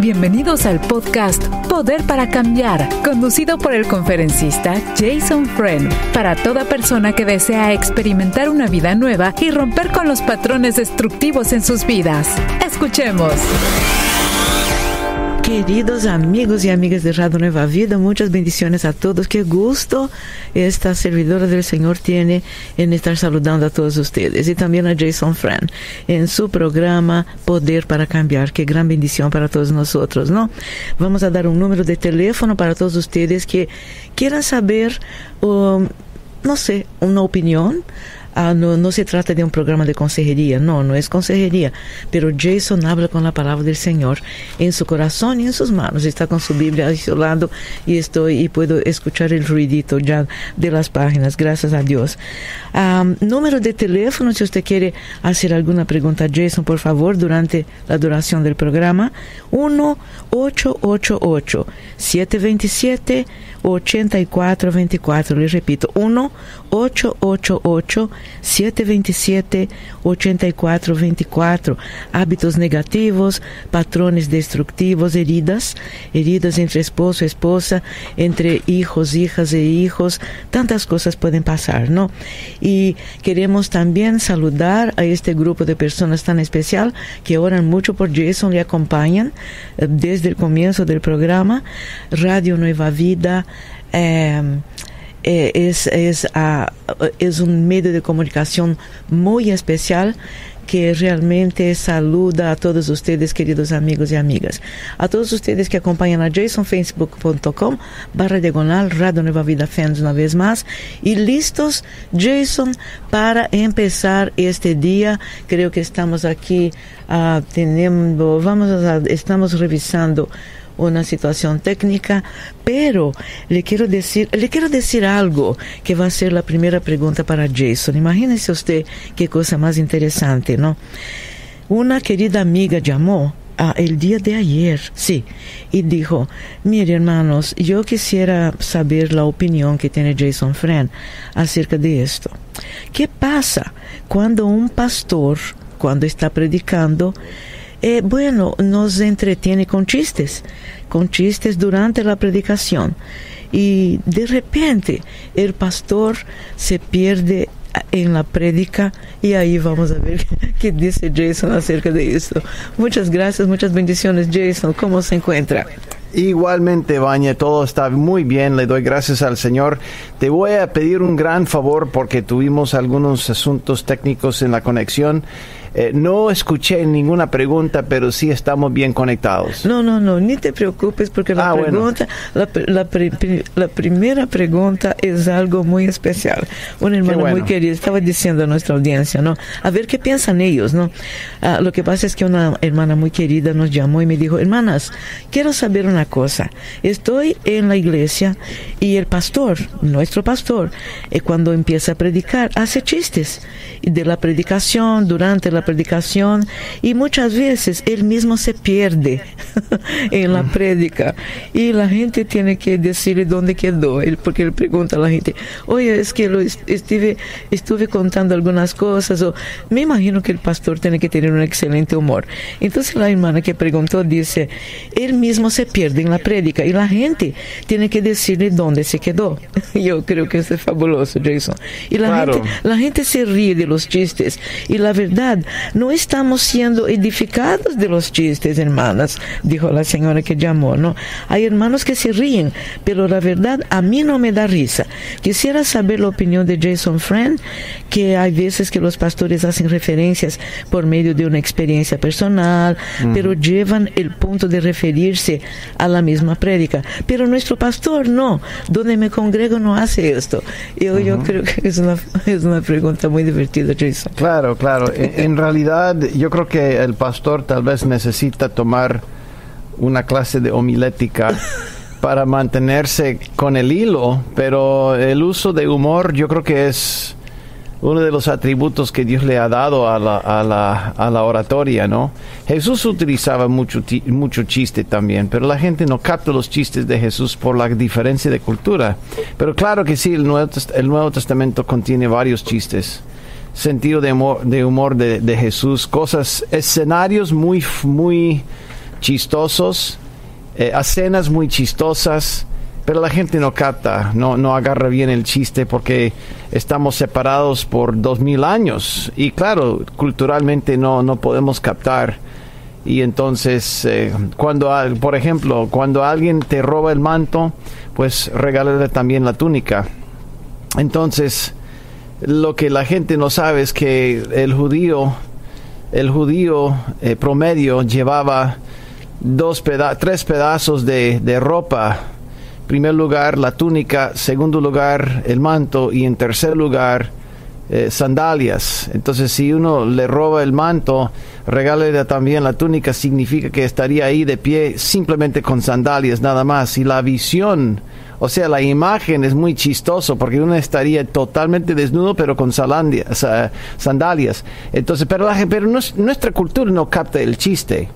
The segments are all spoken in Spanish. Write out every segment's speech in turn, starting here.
Bienvenidos al podcast Poder para Cambiar, conducido por el conferencista Jason Friend, para toda persona que desea experimentar una vida nueva y romper con los patrones destructivos en sus vidas. Escuchemos. Queridos amigos y amigas de Radio Nueva Vida, muchas bendiciones a todos. Qué gusto esta servidora del Señor tiene en estar saludando a todos ustedes y también a Jason Fran en su programa Poder para Cambiar. Qué gran bendición para todos nosotros, ¿no? Vamos a dar un número de teléfono para todos ustedes que quieran saber, um, no sé, una opinión Ah, no, se trata de un programa de consejería, no, no es consejería, pero Jason habla con la palabra del Señor en su corazón y en sus manos, está con su Biblia a y estoy y puedo escuchar el ruidito ya de las páginas, gracias a Dios. número de teléfono, si usted quiere hacer alguna pregunta Jason, por favor, durante la duración del programa, 1 888 727 8424. Les repito, 1-888-727-8424. Hábitos negativos, patrones destructivos, heridas, heridas entre esposo, esposa, entre hijos, hijas e hijos. Tantas cosas pueden pasar, ¿no? Y queremos también saludar a este grupo de personas tan especial que oran mucho por Jason, le acompañan eh, desde el comienzo del programa. Radio Nueva Vida eh, es, es, uh, es un de comunicación muy especial que realmente saluda a todos ustedes, queridos amigos y amigas. A todos ustedes que acompañan a jasonfacebook.com barra diagonal Radio Nueva Vida Fans una vez más. Y listos, Jason, para empezar este día. Creo que estamos aquí, uh, tenemos, vamos estamos revisando una situación técnica, pero le quiero decir, le quiero decir algo que va a ser la primera pregunta para Jason. Imagínese usted qué cosa más interesante, ¿no? Una querida amiga llamó el día de ayer, sí, y dijo, mire hermanos, yo quisiera saber la opinión que tiene Jason Friend acerca de esto. ¿Qué pasa cuando un pastor, cuando está predicando, eh, bueno, nos entretiene con chistes, con chistes durante la predicación. Y de repente el pastor se pierde en la prédica y ahí vamos a ver qué dice Jason acerca de esto. Muchas gracias, muchas bendiciones Jason. ¿Cómo se encuentra? Igualmente, Baña, todo está muy bien, le doy gracias al Señor. Te voy a pedir un gran favor porque tuvimos algunos asuntos técnicos en la conexión eh, no escuché ninguna pregunta, pero sí estamos bien conectados. No, no, no, ni te preocupes porque la ah, pregunta, la, la, primera pregunta es algo muy especial. Una hermana muy querida estaba diciendo a nuestra audiencia, ¿no? A ver qué piensan ellos, ¿no? Ah, lo que pasa es que una hermana muy querida nos llamó y me dijo, hermanas, quiero saber una cosa. Estoy en la iglesia y el pastor, nuestro pastor, eh, cuando empieza a predicar, hace chistes de la predicación, durante la predicación y muchas veces él mismo se pierde en la prédica y la gente tiene que decirle dónde quedó, él, porque él pregunta a la gente, oye, es que lo estuve, estuve contando algunas cosas o me imagino que el pastor tiene que tener un excelente humor. Entonces la hermana que preguntó dice, él mismo se pierde en la prédica y la gente tiene que decirle dónde se quedó. Yo creo que eso es fabuloso, Jason. Y la, gente, la gente se ríe de los chistes y la verdad no estamos siendo edificados de los chistes, hermanas, dijo la señora que llamó, ¿no? Hay hermanos que se ríen, pero la verdad a mí no me da risa. Quisiera saber la opinión de Jason Friend, que hay veces que los pastores hacen referencias por medio de una experiencia personal, pero llevan el punto de referirse a la misma prédica. Pero nuestro pastor no, donde me congrego no hace esto. Yo, yo creo que es una, es una pregunta muy divertida, Jason. Claro, claro. en realidad yo creo que el pastor tal vez necesita tomar una clase de homilética para mantenerse con el hilo, pero el uso de humor yo creo que es uno de los atributos que Dios le ha dado a la, a la, a la oratoria, ¿no? Jesús utilizaba mucho, mucho chiste también, pero la gente no capta los chistes de Jesús por la diferencia de cultura. Pero claro que sí, el Nuevo, el Nuevo Testamento contiene varios chistes sentido de humor de, humor de, Jesús, cosas, escenarios muy, muy chistosos, eh, escenas muy chistosas, pero la gente no capta, no, no agarra bien el chiste porque estamos separados por dos mil años y claro, culturalmente no, no podemos captar. Y entonces, eh, cuando, por ejemplo, cuando alguien te roba el manto, pues regálale también la túnica. Entonces, lo que la gente no sabe es que el judío, el judío eh, promedio llevaba dos tres pedazos de, de ropa primer lugar la túnica, segundo lugar el manto y en tercer lugar eh, sandalias. Entonces si uno le roba el manto, regálele también la túnica, significa que estaría ahí de pie simplemente con sandalias nada más. Y la visión, o sea, la imagen es muy chistoso porque uno estaría totalmente desnudo pero con sandalias. Entonces, pero, la, pero nuestra cultura no capta el chiste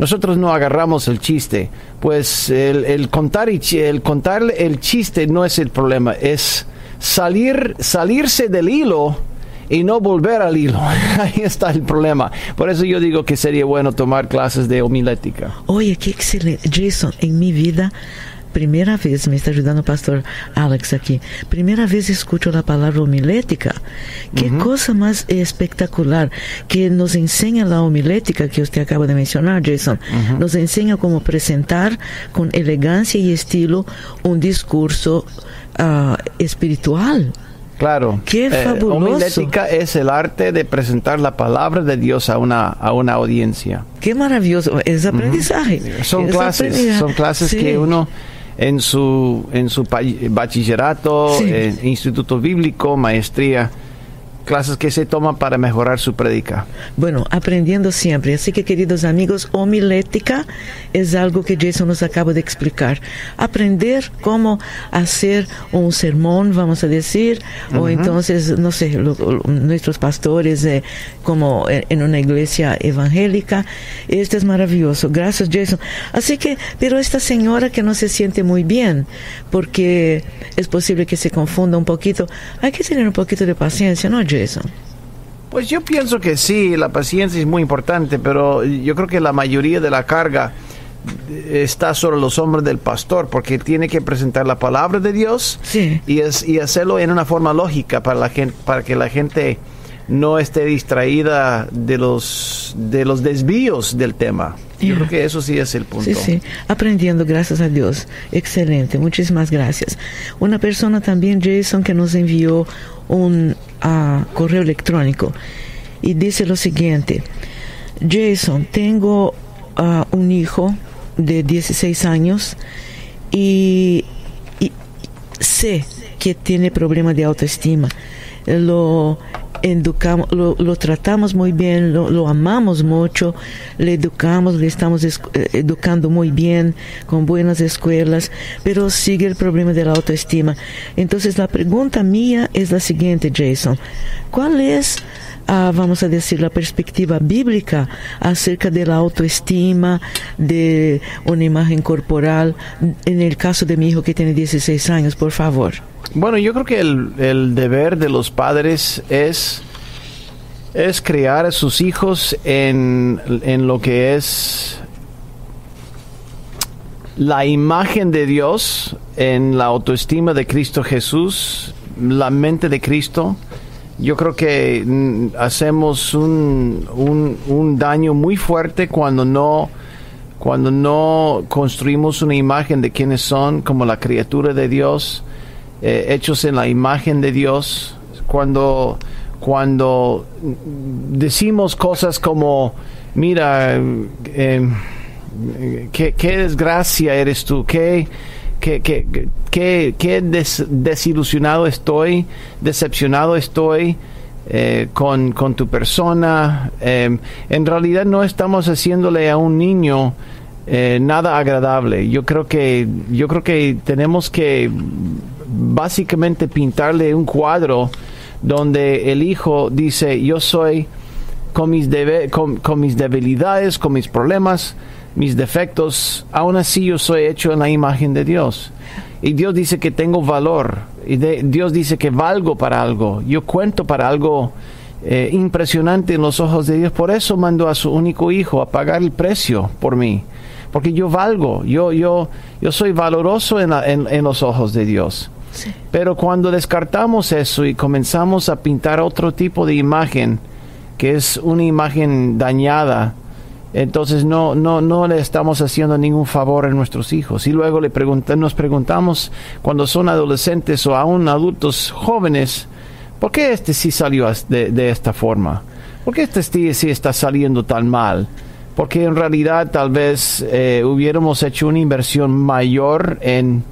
nosotros no agarramos el chiste, pues el, contar el contar el chiste no es el problema, es salir salirse del hilo y no volver al hilo. Ahí está el problema. Por eso yo digo que sería bueno tomar clases de homilética. Oye, qué excelente. Jason, en mi vida Primeira vez, me está ajudando o pastor Alex aqui. Primeira vez escuto a palavra homilética. Que uhum. coisa mais espetacular que nos ensina a homilética que você acaba de mencionar, Jason. Uhum. Nos ensina como apresentar com elegância e estilo um discurso uh, espiritual. Claro. Qué eh, fabuloso. homilética es el arte de presentar la palabra de Dios a una, a una audiencia. Qué maravilloso. Es aprendizaje. Uh -huh. Son es clases, son clases sí. que uno en su, en su bachillerato, sí. en instituto bíblico, maestría, clases que se toman para mejorar su predica. Bueno, aprendiendo siempre. Así que, queridos amigos, homilética es algo que Jason nos acaba de explicar. Aprender cómo hacer un sermón, vamos a decir, uh -huh. o entonces, no sé, lo, lo, nuestros pastores, eh, como en una iglesia evangélica. Esto es maravilloso. Gracias, Jason. Así que, pero esta señora que no se siente muy bien, porque es posible que se confunda un poquito, hay que tener un poquito de paciencia, ¿no, Jason? Eso? Pues yo pienso que sí, la paciencia es muy importante, pero yo creo que la mayoría de la carga está sobre los hombros del pastor, porque tiene que presentar la palabra de Dios sí. y, es, y hacerlo en una forma lógica para, la gente, para que la gente no esté distraída de los, de los desvíos del tema. Yo creo que eso sí es el punto. Sí, sí, aprendiendo, gracias a Dios. Excelente, muchísimas gracias. Una persona también, Jason, que nos envió un uh, correo electrónico y dice lo siguiente, Jason, tengo uh, un hijo de 16 años y, y sé que tiene problemas de autoestima. Lo educamos, lo, tratamos muy bien, lo, lo, amamos mucho, le educamos, le estamos eh, educando muy bien, con buenas escuelas, pero sigue el problema de la autoestima. Entonces la pregunta mía es la siguiente, Jason. ¿Cuál es vamos a decir, la perspectiva bíblica acerca de la autoestima, de una imagen corporal, en el caso de mi hijo que tiene 16 años, por favor? Bueno, yo creo que el, deber de los padres es, es a sus hijos en, en lo que es la imagen de Dios, en la autoestima de Cristo Jesús, la mente de Cristo. Yo creo que mm, hacemos un, un, un daño muy fuerte cuando no cuando no construimos una imagen de quienes son como la criatura de Dios eh, hechos en la imagen de Dios, cuando, cuando decimos cosas como, mira, eh, qué, qué, desgracia eres tú, qué, qué, qué, qué, qué des, desilusionado estoy, decepcionado estoy. Eh, con, con, tu persona. Eh, en realidad no estamos haciéndole a un niño eh, nada agradable. Yo creo que yo creo que tenemos que básicamente pintarle un cuadro donde el hijo dice, yo soy con mis, debe, con mis debilidades, con mis problemas, mis defectos, aún así yo soy hecho en la imagen de Dios. Y Dios dice que tengo valor. Y de, Dios dice que valgo para algo. Yo cuento para algo eh, impresionante en los ojos de Dios. Por eso mandó a su único hijo a pagar el precio por mí. Porque yo valgo, yo, yo, yo soy valoroso en, en, los ojos de Dios. Pero cuando descartamos eso y comenzamos a pintar otro tipo de imagen, que es una imagen dañada, entonces no, no, no le estamos haciendo ningún favor a nuestros hijos. Y luego le nos preguntamos cuando son adolescentes o aún adultos jóvenes, ¿por qué este sí salió de, esta forma? ¿Por qué este sí, está saliendo tan mal? Porque en realidad tal vez eh, hubiéramos hecho una inversión mayor en,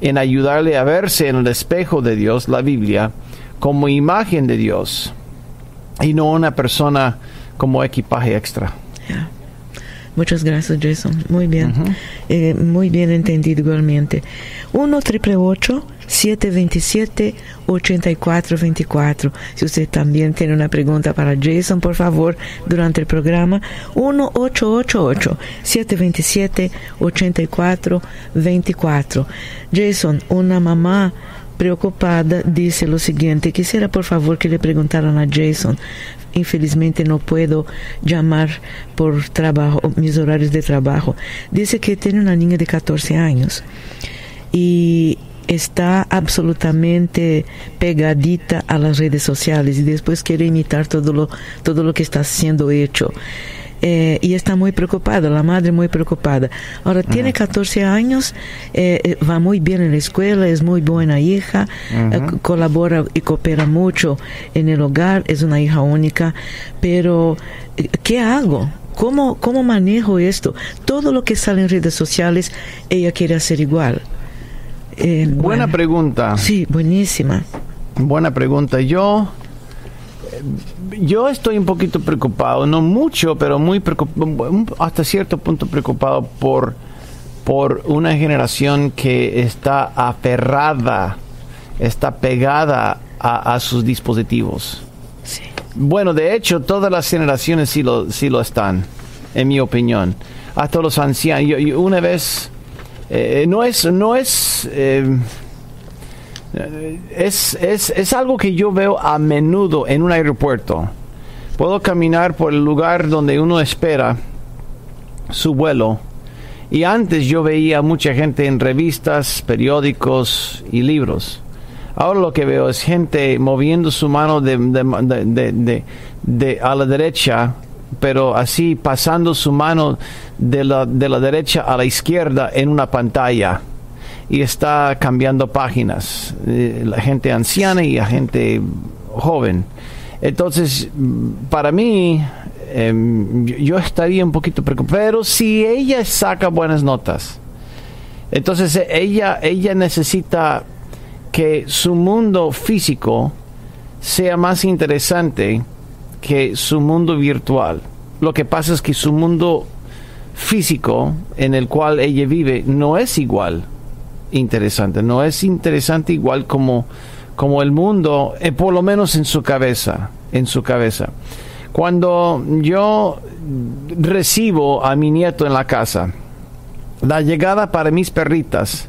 en ayudarle a verse en el espejo de Dios, la Biblia, como imagen de Dios y no una persona como equipaje extra. Muchas gracias, Jason. Muy bien. Eh, muy bien entendido igualmente. 1 triple 727 8424. Si usted también tiene una pregunta para Jason, por favor, durante el programa, 1 888 727 8424. Jason, una mamá preocupada dice lo siguiente, quisiera por favor que le preguntaran a Jason infelizmente no puedo llamar por trabajo, mis horarios de trabajo. Dice que tiene una niña de 14 años y está absolutamente pegadita a las redes sociales y después quiere imitar todo lo, todo lo que está siendo hecho. Eh, y está muy preocupada, la madre muy preocupada. Ahora tiene 14 años, eh, eh, va muy bien en la escuela, es muy buena hija, colabora y coopera mucho en el hogar, es una hija única, pero ¿qué hago? ¿Cómo, ¿Cómo manejo esto? Todo lo que sale en redes sociales, ella quiere hacer igual. Buena pregunta. Sí, buenísima. Buena pregunta. Yo yo estoy un poquito preocupado, no mucho, pero muy preocupado, hasta cierto punto preocupado por, por una generación que está aferrada, está pegada a, sus dispositivos. Bueno, de hecho, todas las generaciones sí lo, sí lo están, en mi opinión. Hasta los ancianos. Yo, una vez, eh, no es, no es eh, es, es, es algo que yo veo a menudo en un aeropuerto. Puedo caminar por el lugar donde uno espera su vuelo. Y antes yo veía mucha gente en revistas, periódicos y libros. Ahora lo que veo es gente moviendo su mano de, de, de, a la derecha, pero así pasando su mano de la, de la derecha a la izquierda en una pantalla y está cambiando páginas, eh, la gente anciana y la gente joven. Entonces, para mí, em, yo estaría un poquito preocupado, pero si ella saca buenas notas, entonces ella, ella necesita que su mundo físico sea más interesante que su mundo virtual. Lo que pasa es que su mundo físico en el cual ella vive no es igual interesante. No es interesante igual como, como el mundo, eh, por lo menos en su cabeza, en su cabeza. Cuando yo recibo a mi nieto en la casa, la llegada para mis perritas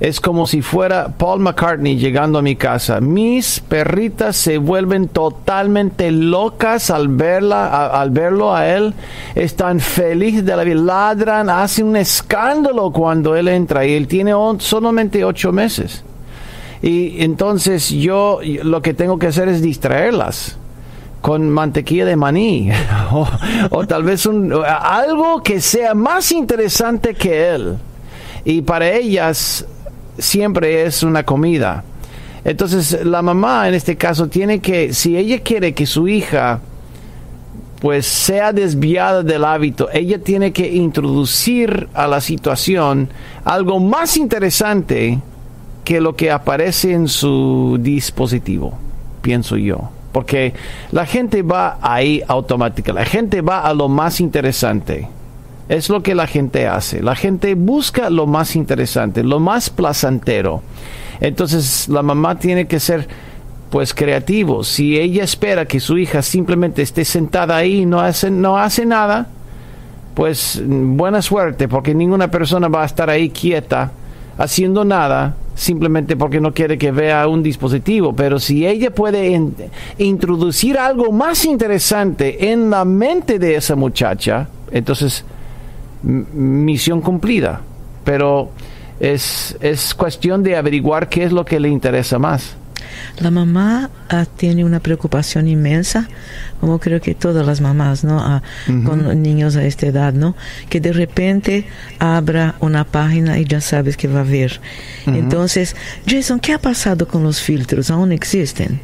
es como si fuera Paul McCartney llegando a mi casa. Mis perritas se vuelven totalmente locas al verla, al verlo a él. Están felices de la vida, ladran, hacen un escándalo cuando él entra y él tiene solamente ocho meses. Y entonces yo lo que tengo que hacer es distraerlas con mantequilla de maní o, o tal vez un, algo que sea más interesante que él. Y para ellas siempre es una comida. Entonces la mamá en este caso tiene que, si ella quiere que su hija pues sea desviada del hábito, ella tiene que introducir a la situación algo más interesante que lo que aparece en su dispositivo, pienso yo. Porque la gente va ahí automática, la gente va a lo más interesante. Es lo que la gente hace. La gente busca lo más interesante, lo más placentero. Entonces la mamá tiene que ser pues creativo. Si ella espera que su hija simplemente esté sentada ahí y no hace, no hace nada, pues buena suerte, porque ninguna persona va a estar ahí quieta haciendo nada simplemente porque no quiere que vea un dispositivo, pero si ella puede introducir algo más interesante en la mente de esa muchacha, entonces misión cumplida. Pero es, es cuestión de averiguar qué es lo que le interesa más. La mamá ah, tiene una preocupación inmensa, como creo que todas las mamás, ¿no? Ah, con niños a esta edad, ¿no? Que de repente abra una página y ya sabes que va a ver. Entonces, Jason, ¿qué ha pasado con los filtros? ¿Aún existen?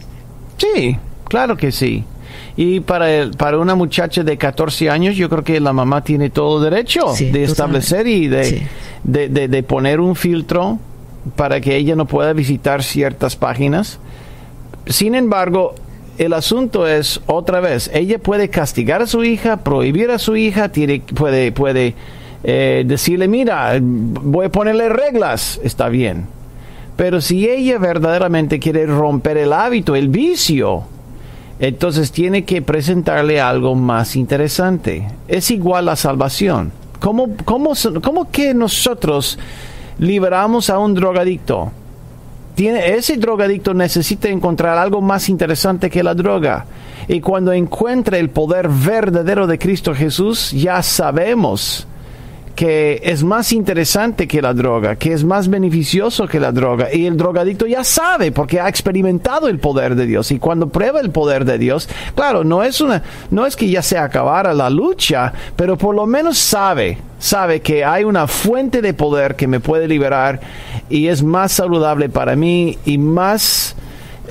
Sí, claro que sí. Y para, para una muchacha de 14 años, yo creo que la mamá tiene todo derecho de establecer y de, de, poner un filtro para que ella no pueda visitar ciertas páginas. Sin embargo, el asunto es otra vez, ella puede castigar a su hija, prohibir a su hija, tiene, puede, puede eh, decirle, mira, voy a ponerle reglas, está bien. Pero si ella verdaderamente quiere romper el hábito, el vicio, entonces tiene que presentarle algo más interesante. Es igual a salvación. ¿Cómo, cómo, cómo que nosotros liberamos a un drogadicto. Tiene, ese drogadicto necesita encontrar algo más interesante que la droga. Y cuando encuentre el poder verdadero de Cristo Jesús, ya sabemos que es más interesante que la droga, que es más beneficioso que la droga. Y el drogadicto ya sabe porque ha experimentado el poder de Dios. Y cuando prueba el poder de Dios, claro, no es una, no es que ya se acabara la lucha, pero por lo menos sabe, sabe que hay una fuente de poder que me puede liberar y es más saludable para mí y más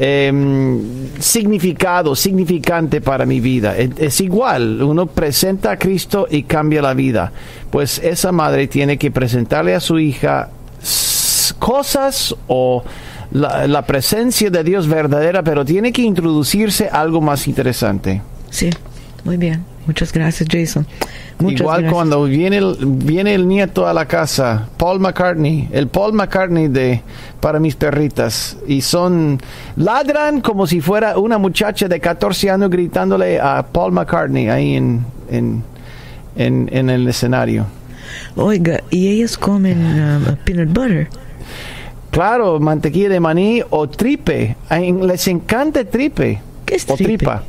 Em, significado, significante para mi vida. Es, igual, uno presenta a Cristo y cambia la vida. Pues esa madre tiene que presentarle a su hija cosas o la, la presencia de Dios verdadera, pero tiene que introducirse algo más interesante. Sí, muy bien. Muchas gracias, Jason. Igual cuando viene el, viene el nieto a la casa, Paul McCartney, el Paul McCartney de para mis perritas, y son ladran como si fuera una muchacha de 14 años gritándole a Paul McCartney ahí en, en, en, el escenario. Oiga, y ellos comen um, peanut butter. Claro, mantequilla de maní o tripe. Les encanta tripe. ¿Qué es tripe? O tripa.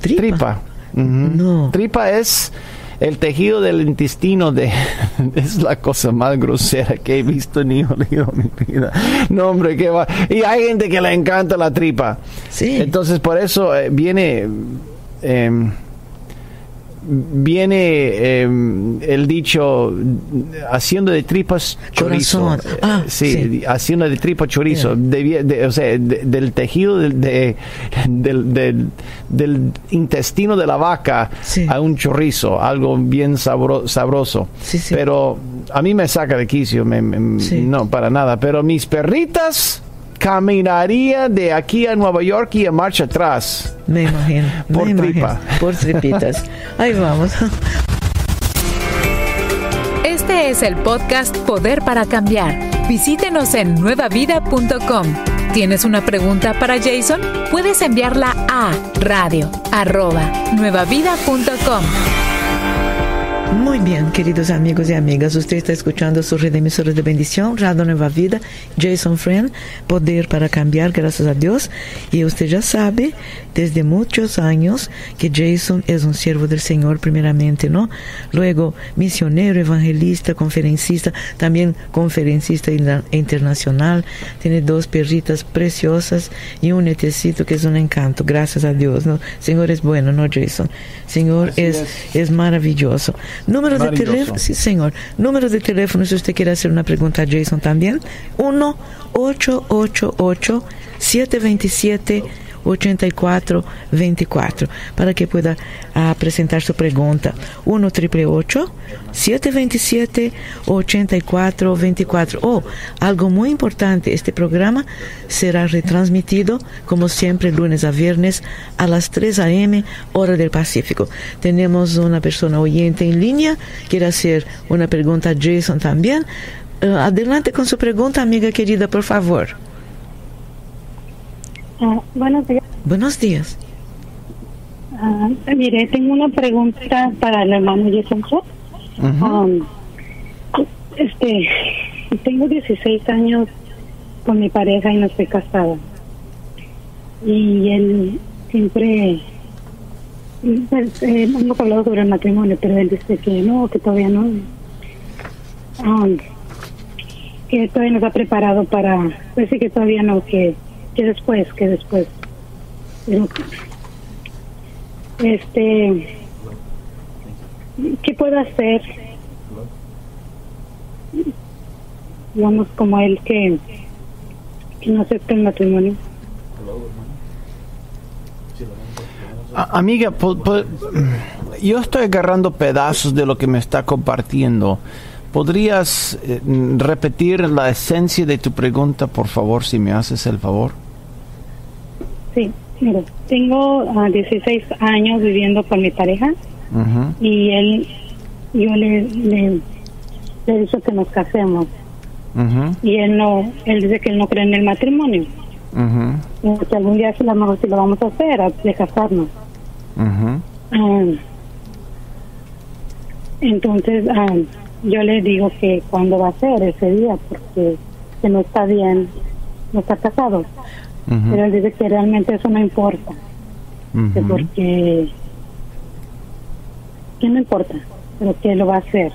Tripa. No. Tripa es el tejido del intestino de es la cosa más grosera que he visto ni oído en mi vida. No, hombre, que va. Y hay gente que le encanta la tripa. Sí. Entonces, por eso eh, viene eh, viene em, el dicho haciendo de tripas chorizo. Ah, sí, haciendo de tripas chorizo. De, o sea, del tejido del, del, intestino de la vaca a un chorizo, algo bien sabroso. Pero a mí me saca de quicio, no, para nada. Pero mis perritas caminaría de aquí a Nueva York y a marcha atrás. Me imagino. Por tripa. por tripitas. Ahí vamos. Este es el podcast Poder para Cambiar. Visítenos en nuevavida.com. ¿Tienes una pregunta para Jason? Puedes enviarla a radio nuevavida.com. Muy bien, queridos amigos y amigas, usted está escuchando su red de emisoras de bendición, Radio Nueva Vida, Jason Friend, Poder para Cambiar, gracias a Dios. Y usted ya sabe, desde muchos años, que Jason es un siervo del Señor primeramente, ¿no? Luego, misionero, evangelista, conferencista, también conferencista internacional. Tiene dos perritas preciosas y un netecito que es un encanto, gracias a Dios, ¿no? Señor es bueno, ¿no, Jason? Señor es, es maravilloso. Número de teléfono, sí, señor. Número de teléfono, si usted quiere hacer una pregunta a Jason también. 1 888 727 8424 para que pueda uh, presentar su pregunta. 1 727 8424 Oh, algo muy importante, este programa será retransmitido como siempre lunes a viernes a las 3 a.m. hora del Pacífico. Tenemos una persona oyente en línea, quiere hacer una pregunta a Jason también. Uh, adelante con su pregunta, amiga querida, por favor. Ah, buenos días. Buenos días. Ah, mire, tengo una pregunta para el hermano Jason. Um, este, tengo 16 años con mi pareja y no estoy casada. Y él siempre pues, eh, hemos hablado sobre el matrimonio, pero él dice que no, que todavía no. Um, que todavía no está preparado para. Pues sí, que todavía no, que, que después, que después. Este. ¿Qué puedo hacer? Digamos, como él que, no acepta el matrimonio. Amiga, yo estoy agarrando pedazos de lo que me está compartiendo. ¿Podrías eh, repetir la esencia de tu pregunta, por favor, si me haces el favor? Sí, mira, tengo ah, 16 años viviendo con mi pareja Ujú, y él, yo le, le, le he dicho que nos casemos. Ujú, y él no, él dice que él no cree en el matrimonio, que algún día a lo mejor sí lo vamos a hacer, a- de casarnos. Ah, entonces, ah, yo le digo que cuándo va a ser ese día, porque que no está bien, no está casado. Ujú, Pero él dice que realmente eso no importa, que porque que no importa, pero que lo va a hacer.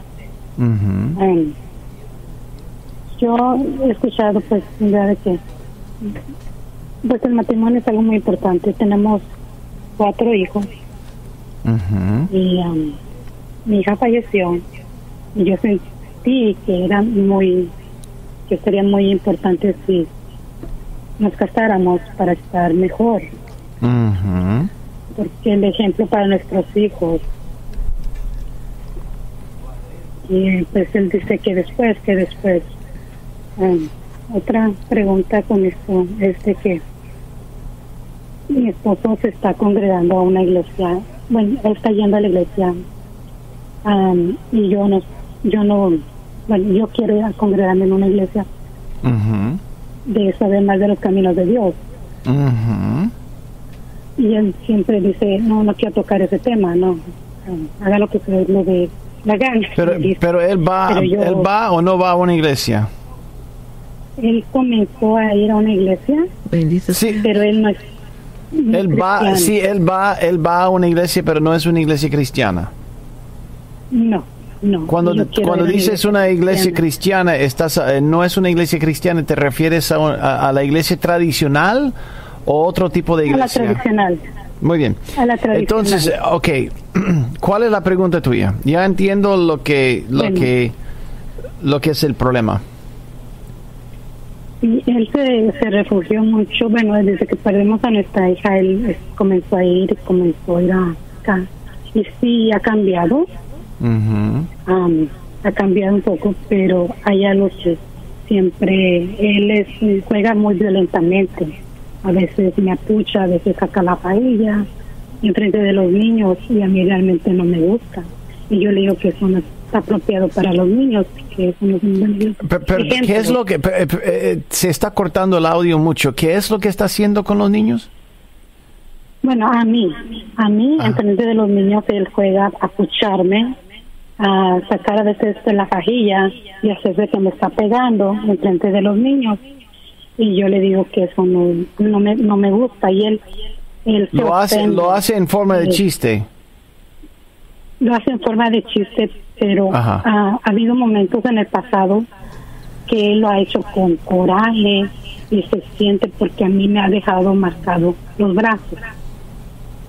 Um, yo he escuchado pues ya de que pues el matrimonio es algo muy importante. Tenemos cuatro hijos. Y um, mi hija falleció. Y yo sentí que era muy que sería muy importante si nos casáramos para estar mejor. Ujú. porque el ejemplo para nuestros hijos. Y pues él dice que después que después Um, otra pregunta con esto es de que mi esposo se está congregando a una iglesia bueno él está yendo a la iglesia um, y yo no yo no bueno yo quiero ir a congregarme en una iglesia. Ujú, de saber más de los caminos de Dios y él siempre dice no no quiero tocar ese tema no haga lo que se le dé la gana Pero, dice. pero él va, Pero yo- él va o no va a una iglesia. él comenzó a ir a una iglesia Bendito. Sí, pero él no es no es él va, cristiano. sí, él va, él va a una iglesia, pero no es una iglesia cristiana. no no Cuando, cuando dices una iglesia cristiana, estás, eh, no es una iglesia cristiana, ¿te refieres a, a- a la iglesia tradicional o otro tipo de a la iglesia? tradicional Muy bien. a la tradicional Entonces, eh, ok, ¿cuál es la pregunta tuya? Ya entiendo lo que, lo Bueno. que, lo que es el problema. Y él se, se refugió mucho, bueno, desde que perdimos a nuestra hija, él comenzó a ir, comenzó a ir a acá. Y sí, ha cambiado, Ujú, am, ha cambiado un poco, pero hay algo que siempre, él es, juega muy violentamente. A veces me apucha, a veces saca la paella en frente de los niños y a mí realmente no me gusta. Y yo le digo que eso no está apropiado para los niños, que eso no es un Pero, pero, ¿qué es lo que pe- pe- eh, se está cortando el audio mucho? ¿Qué es lo que está haciendo con los niños? Bueno, a mí, a mí, Ajá. en frente de los niños, él juega a pucharme, a sacar a veces de la fajilla y hacerse que me está pegando en frente de los niños. Y yo le digo que eso no, no, me, no me gusta. Y él, él se Lo hace, ofende. lo hace en forma de chiste. Lo hace en forma de chiste, pero ha, ha habido momentos en el pasado que él lo ha hecho con coraje y se siente porque a mí me ha dejado marcado los brazos.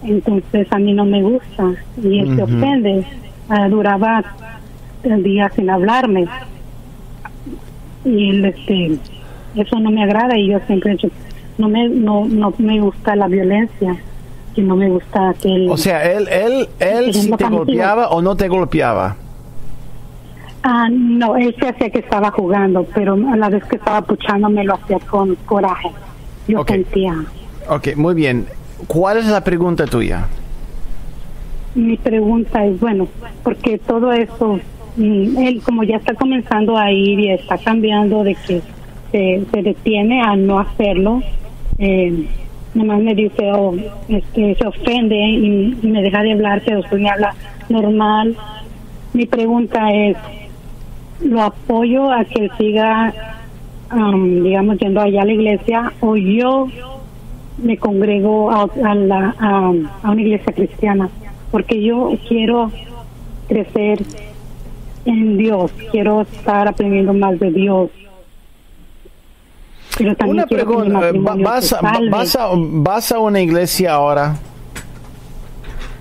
Entonces a mí no me gusta y él se ofende. Ah, duraba el día sin hablarme y él, este, eso no me agrada y yo siempre he dicho, no me, no, no me gusta la violencia, que no me gusta que él... O sea, él, él, él Sí, si te contigo. golpeaba o no te golpeaba. Ah, no, él se hacía que estaba jugando, pero a la vez que estaba puchándome lo hacía con coraje. Yo sentía. Ok, muy bien. ¿Cuál es la pregunta tuya? Mi pregunta es, bueno, porque todo eso, mm, él como ya está comenzando a ir y está cambiando de que se, detiene a no hacerlo, eh, nomás me dice, oh, este, se ofende y, me deja de hablar, pero después me habla normal. Mi pregunta es, ¿lo apoyo a que siga am, digamos, yendo allá a la iglesia o yo me congrego a, a la, a, a una iglesia cristiana, porque yo quiero crecer en Dios, quiero estar aprendiendo más de Dios. Pero también Una pregunta, eh, ¿vas, a- salve. vas, a, ¿vas a una iglesia ahora?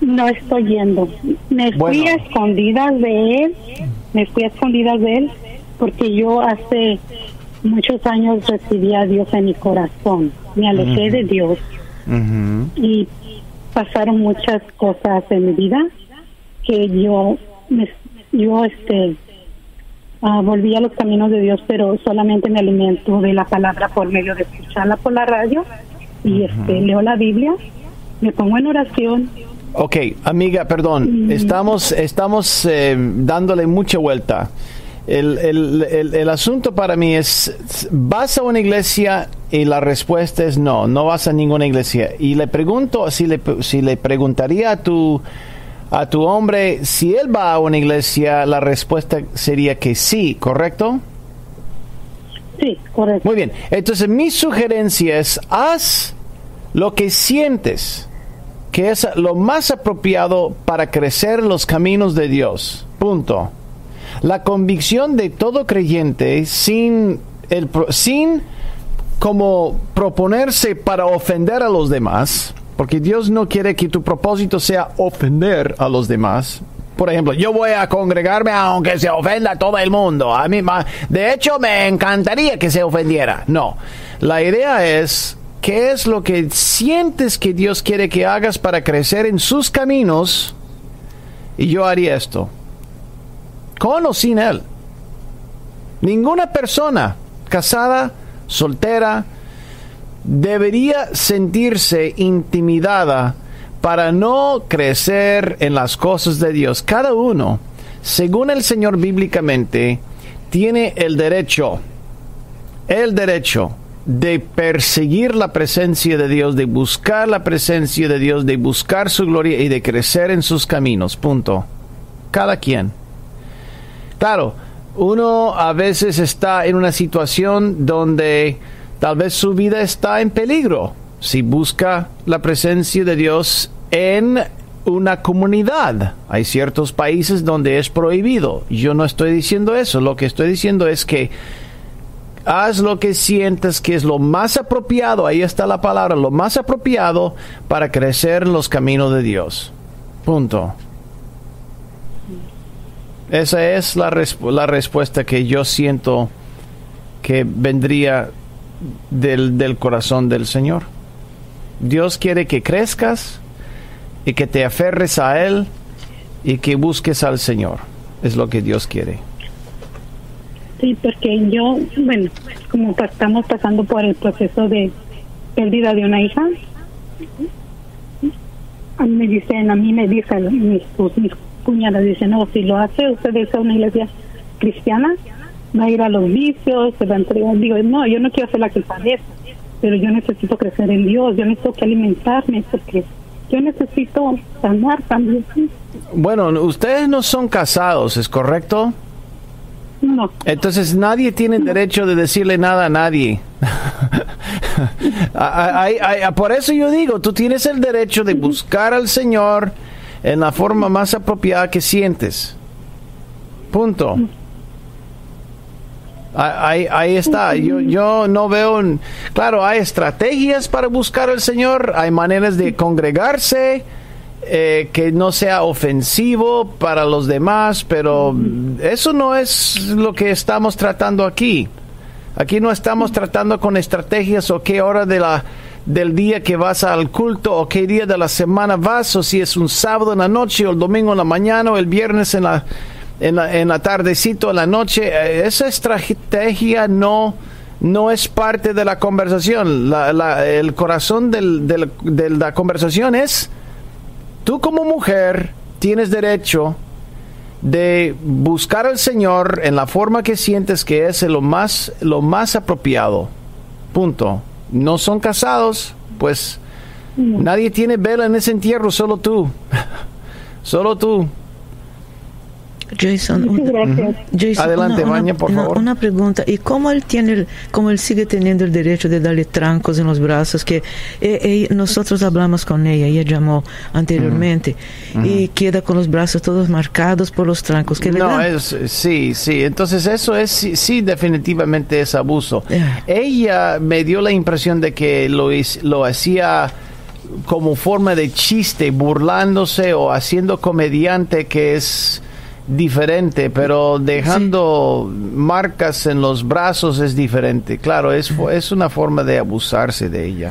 No estoy yendo. Me fui a escondidas de él, me fui a escondidas de él, porque yo hace muchos años recibí a Dios en mi corazón. Me alejé de Dios Ujú. y pasaron muchas cosas en mi vida que yo, me, yo este, ah, volví a los caminos de Dios, pero solamente me alimento de la palabra por medio de escucharla por la radio y este, leo la Biblia, me pongo en oración. Ok, amiga, perdón, estamos, estamos eh, dándole mucha vuelta. El, el- el- el asunto para mí es, ¿vas a una iglesia? Y la respuesta es no, no vas a ninguna iglesia. Y le pregunto, si le, si le preguntaría a tu, a tu hombre si él va a una iglesia, la respuesta sería que sí, ¿correcto? Sí, correcto. Muy bien. Entonces, mi sugerencia es, haz lo que sientes que es lo más apropiado para crecer los caminos de Dios. Punto. La convicción de todo creyente sin el sin como proponerse para ofender a los demás, porque Dios no quiere que tu propósito sea ofender a los demás. Por ejemplo, yo voy a congregarme aunque se ofenda a todo el mundo. A mí, de hecho, me encantaría que se ofendiera. No, la idea es qué es lo que sientes que Dios quiere que hagas para crecer en sus caminos y yo haría esto. Con o sin él. Ninguna persona casada, soltera, debería sentirse intimidada para no crecer en las cosas de Dios. Cada uno, según el Señor bíblicamente, tiene el derecho, el derecho de perseguir la presencia de Dios, de buscar la presencia de Dios, de buscar su gloria y de crecer en sus caminos. Punto. Cada quien. Claro, uno a veces está en una situación donde tal vez su vida está en peligro si busca la presencia de Dios en una comunidad. Hay ciertos países donde es prohibido. Yo no estoy diciendo eso. Lo que estoy diciendo es que haz lo que sientas que es lo más apropiado. Ahí está la palabra, lo más apropiado para crecer en los caminos de Dios. Punto. Esa es la, resp- la respuesta que yo siento que vendría del, del corazón del Señor. Dios quiere que crezcas y que te aferres a Él y que busques al Señor. Es lo que Dios quiere. Sí, porque yo, bueno, como estamos pasando por el proceso de pérdida de una hija, a mí me dicen, a mí me dicen mis, mis cuñadas, dicen, no, si lo hace usted es a una iglesia cristiana, va a ir a los vicios, se va a entregar. Digo, no, yo no quiero ser la de eso, pero yo necesito crecer en Dios, yo necesito que alimentarme, porque yo necesito sanar también. Bueno, ustedes no son casados, ¿es correcto? No, Entonces nadie tiene derecho de decirle nada a nadie. Ay, ay, ay, por eso yo digo, tú tienes el derecho de buscar al Señor en la forma más apropiada que sientes. Punto. Ahí, está. Yo, yo no veo. Claro, hay estrategias para buscar al Señor, hay maneras de congregarse eh, que no sea ofensivo para los demás, pero eso no es lo que estamos tratando aquí. Aquí no estamos tratando con estrategias o qué hora de la, del día que vas al culto o qué día de la semana vas o si es un sábado en la noche o el domingo en la mañana o el viernes en la, en la, en la tardecito en la noche. Eh, Esa estrategia no, no es parte de la conversación. La- la- el corazón del- del- de la conversación es tú como mujer tienes derecho de buscar al Señor en la forma que sientes que es lo más, lo más apropiado. Punto. No son casados, pues nadie tiene vela en ese entierro, solo tú. solo tú. Jason. Jason, Adelante, una, Vania, por una- favor. Una pregunta. ¿Y cómo él tiene, el- cómo él sigue teniendo el derecho de darle trancos en los brazos? Que eh, eh, nosotros hablamos con ella, ella llamó anteriormente y queda con los brazos todos marcados por los trancos que No, es, sí, sí. Entonces eso es, sí, sí, definitivamente es abuso. Yeah. Ella me dio la impresión de que lo, lo hacía como forma de chiste, burlándose o haciendo comediante que es diferente, pero dejando marcas en los brazos es diferente. Claro, es, es una forma de abusarse de ella.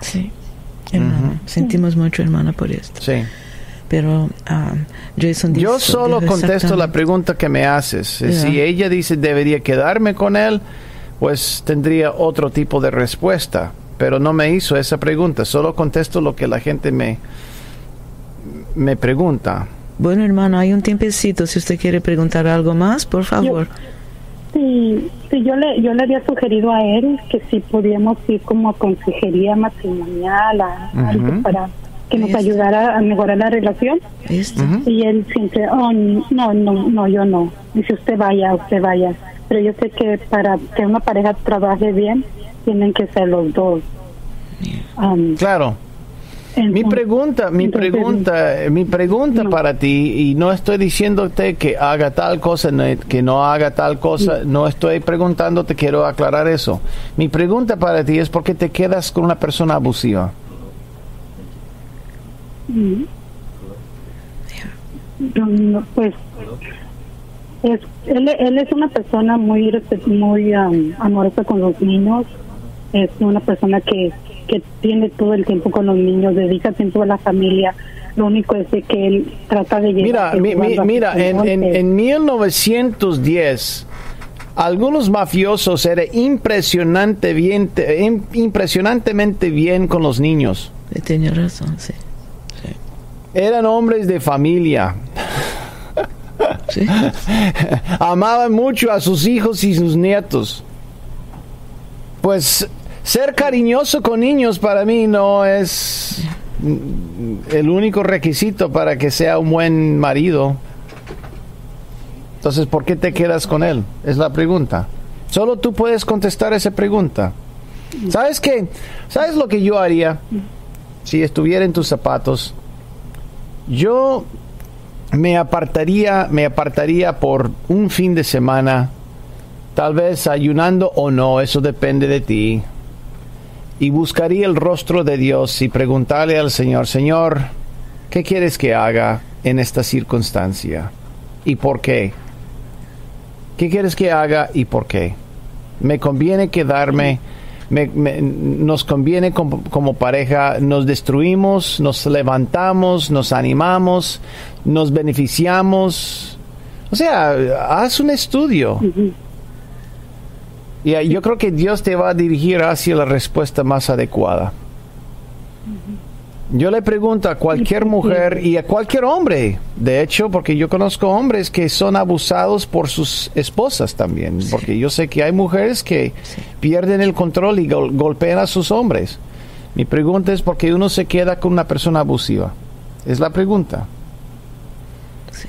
Sí. Hermana, sentimos mucho, hermana, por esto. Sí. Pero ah, Jason dice, Yo solo contesto la pregunta que me haces. Ya. Si ella dice debería quedarme con él, pues tendría otro tipo de respuesta. Pero no me hizo esa pregunta. Solo contesto lo que la gente me, me pregunta. Bueno, hermano, hay un tiempecito. Si usted quiere preguntar algo más, por favor. Sí, sí, yo le, yo le había sugerido a él que si podíamos ir como a consejería matrimonial, a algo para que nos Este. ayudara a mejorar la relación. ¿Viste? Y él siempre, oh, no, no, no, yo no. Dice, usted vaya, usted vaya. Pero yo sé que para que una pareja trabaje bien, tienen que ser los dos. Um, Claro. Mi entonces- pregunta, mi entonces, pregunta, eh, mi pregunta No. para ti, y no estoy diciéndote que haga tal cosa, no- que no haga tal cosa, no estoy preguntándote, quiero aclarar eso. Mi pregunta para ti es por qué te quedas con una persona abusiva. No, no, pues es, él, él es una persona muy muy um, amorosa con los niños es una persona que, que tiene todo el tiempo con los niños dedica tiempo a la familia lo único es de que él trata de Mira, llevar mi- mi- mira, en, en, en 1910 algunos mafiosos eran impresionante bien, te- im- impresionantemente bien con los niños. Tiene razón, sí. Eran hombres de familia. Sí. Amaban mucho a sus hijos y sus nietos. Pues ser cariñoso con niños para mí no es el único requisito para que sea un buen marido. Entonces, ¿por qué te quedas con él? Es la pregunta. Solo tú puedes contestar esa pregunta. ¿Sabes qué? ¿Sabes lo que yo haría si estuviera en tus zapatos? Yo me apartaría, me apartaría por un fin de semana, tal vez ayunando o no, eso depende de ti. Y buscaría el rostro de Dios y preguntarle al Señor, Señor, ¿qué quieres que haga en esta circunstancia? ¿Y por qué? ¿Qué quieres que haga y por qué? ¿Me conviene quedarme? Me- nos conviene como, como pareja, nos destruimos, nos levantamos, nos animamos, nos beneficiamos. O sea, haz un estudio. Y eh, yo creo que Dios te va a dirigir hacia la respuesta más adecuada. Yo le pregunto a cualquier mujer y a cualquier hombre, de hecho, porque yo conozco hombres que son abusados por sus esposas también, porque yo sé que hay mujeres que pierden el control y gol- golpean a sus hombres. Mi pregunta es por qué uno se queda con una persona abusiva. Es la pregunta. Sí,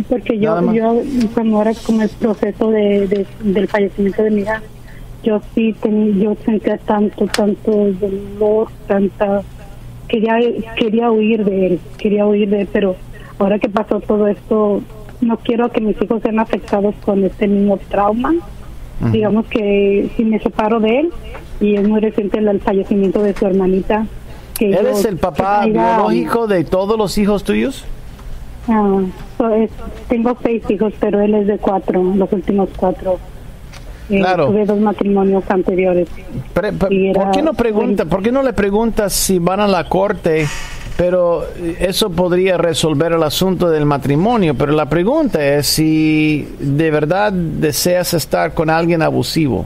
porque yo, yo cuando era como el proceso de, de- del fallecimiento de mi hija, yo sí ten- yo sentía tanto, tanto dolor, tanta quería quería huir de él, quería huir de él, pero ahora que pasó todo esto, no quiero que mis hijos sean afectados con este mismo trauma. Digamos que si me separo de él y es muy reciente el, el fallecimiento de su hermanita. Que ¿Eres yo- el papá biológico de todos los hijos tuyos? Ah, so es- tengo seis hijos, pero él es de cuatro, los últimos cuatro. Eh, Claro. Tuve dos matrimonios anteriores. Pre- era ¿Por qué no pregunta? ¿Por qué no le preguntas si van a la corte? Pero eh, eso podría resolver el asunto del matrimonio. Pero la pregunta es si de verdad deseas estar con alguien abusivo.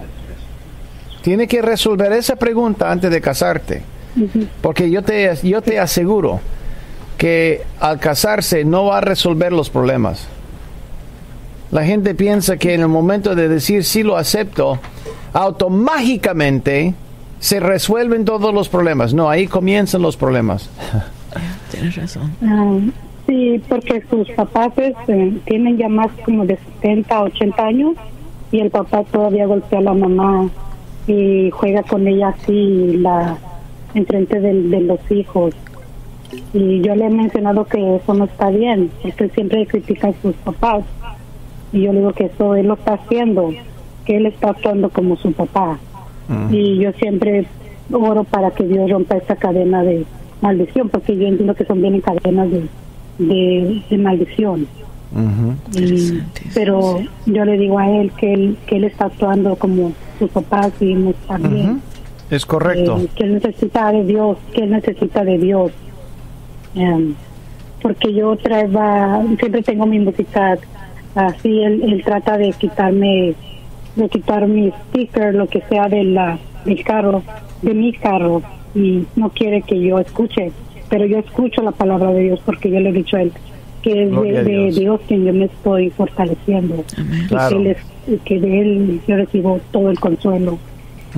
Tiene que resolver esa pregunta antes de casarte. Porque yo te, yo te aseguro que al casarse no va a resolver los problemas. La gente piensa que en el momento de decir sí lo acepto, automáticamente se resuelven todos los problemas. No, ahí comienzan los problemas. Tienes razón. Sí, porque sus papás este, tienen ya más como de 70, 80 años y el papá todavía golpea a la mamá y juega con ella así la enfrente de, de los hijos. Y yo le he mencionado que eso no está bien, porque siempre critica a sus papás. Y yo le digo que eso él lo está haciendo, que él está actuando como su papá. Y yo siempre oro para que Dios rompa esa cadena de maldición, porque yo entiendo que son bien cadenas de, de, de maldición. Y- pero yo le digo a él que él que él está actuando como su papá y no está bien Es correcto. eh, que él necesita de Dios que él necesita de Dios Em, porque yo traeba siempre tengo mi música así él, él trata de quitarme de quitar mi sticker lo que sea de la del carro de mi carro y no quiere que yo escuche pero yo escucho la palabra de Dios porque yo le he dicho a él que es de, Dios. Dios que yo me estoy fortaleciendo y Claro. que, él es- que de él yo recibo todo el consuelo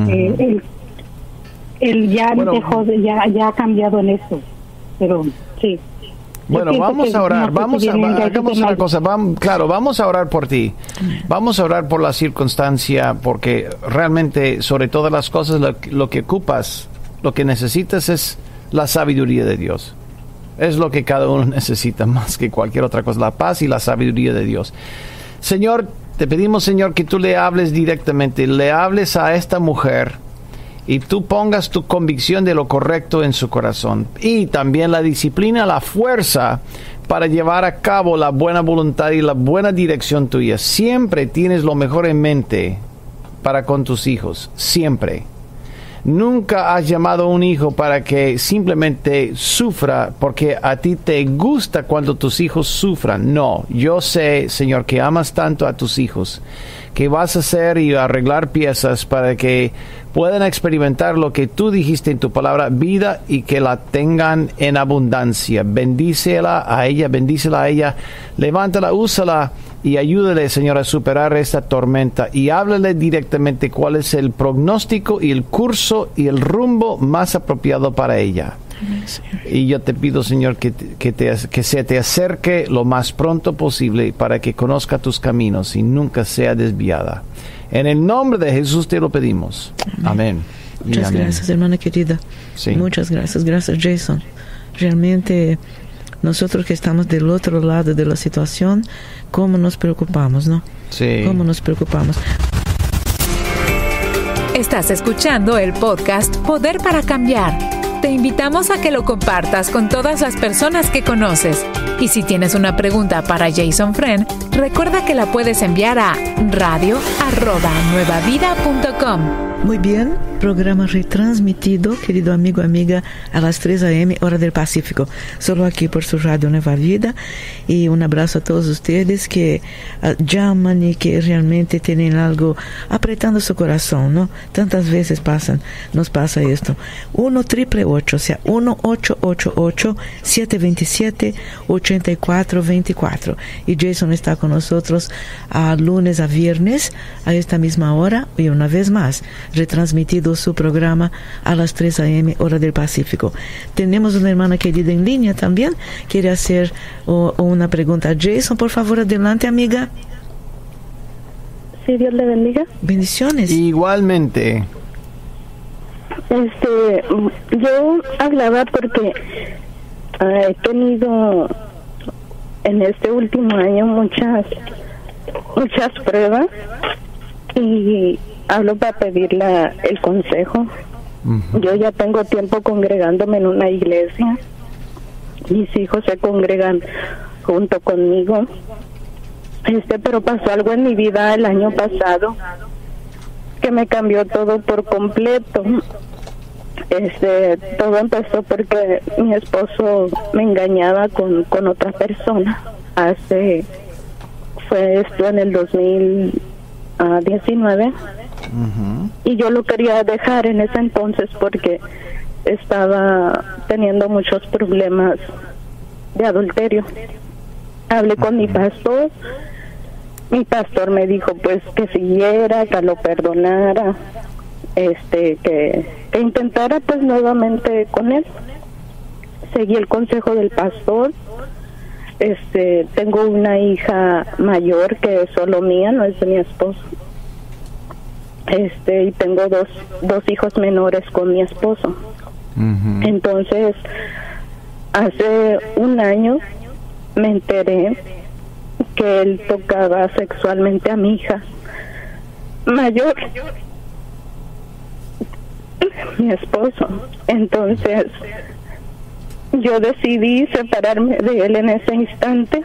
Eh, él, él ya Bueno. dejó de- ya ya ha cambiado en eso pero sí Bueno, vamos a orar, vamos a, hagamos una cosa, vamos, claro, vamos a orar por ti, vamos a orar por la circunstancia, porque realmente sobre todas las cosas lo, lo que ocupas, lo que necesitas es la sabiduría de Dios. Es lo que cada uno necesita más que cualquier otra cosa, la paz y la sabiduría de Dios. Señor, te pedimos, Señor, que tú le hables directamente, le hables a esta mujer y tú pongas tu convicción de lo correcto en su corazón y también la disciplina, la fuerza para llevar a cabo la buena voluntad y la buena dirección tuya. Siempre tienes lo mejor en mente para con tus hijos, siempre. Nunca has llamado a un hijo para que simplemente sufra porque a ti te gusta cuando tus hijos sufran. No, yo sé, Señor, que amas tanto a tus hijos, que vas a hacer y arreglar piezas para que puedan experimentar lo que tú dijiste en tu palabra, vida, y que la tengan en abundancia. Bendícela a ella, bendícela a ella, levántala, úsala y ayúdale, Señor, a superar esta tormenta y háblale directamente cuál es el pronóstico y el curso y el rumbo más apropiado para ella. Y yo te pido, Señor, que, te- que, te- que se te acerque lo más pronto posible para que conozca tus caminos y nunca sea desviada. En el nombre de Jesús te lo pedimos. Amén. Muchas amén. gracias, hermana querida. Sí. Muchas gracias. Gracias, Jason. Realmente, nosotros que estamos del otro lado de la situación, ¿cómo nos preocupamos, no? Sí. ¿Cómo nos preocupamos? Estás escuchando el podcast Poder para Cambiar. Te invitamos a que lo compartas con todas las personas que conoces. Y si tienes una pregunta para Jason Friend, recuerda que la puedes enviar a radio@nuevavida.com. Muy bien, programa retransmitido, querido amigo, amiga, a las 3 a.m., hora del Pacífico, solo aquí por su radio Nueva Vida. Y un abrazo a todos ustedes que ah, llaman y que realmente tienen algo apretando su corazón, ¿no? Tantas veces pasan, nos pasa esto. 1 triple 8, o sea, 1 888 727 8424. Y Jason está con nosotros a lunes a viernes a esta misma hora y una vez más retransmitido su programa a las 3 a.m. hora del Pacífico. Tenemos una hermana querida en línea también. Quiere hacer o- una pregunta a Jason. Por favor, adelante, amiga. Sí, Dios le bendiga. Bendiciones. Igualmente. Este, yo hablaba porque ah, he tenido en este último año muchas muchas pruebas y hablo para pedir la, el consejo. Yo ya tengo tiempo congregándome en una iglesia. Mis hijos se congregan junto conmigo. Este, pero pasó algo en mi vida el año pasado que me cambió todo por completo. Este, todo empezó porque mi esposo me engañaba con, con otra persona. Hace, fue esto en el 2019. Y yo lo quería dejar en ese entonces porque estaba teniendo muchos problemas de adulterio. Hablé con mi pastor. Mi pastor me dijo pues que siguiera, que lo perdonara, este, que, que intentara pues nuevamente con él. Seguí el consejo del pastor este tengo una hija mayor que es solo mía, no es de mi esposo. Este, y tengo dos, dos hijos menores con mi esposo. Entonces, hace un año me enteré que él tocaba sexualmente a mi hija mayor, mi esposo. Entonces, yo decidí separarme de él en ese instante.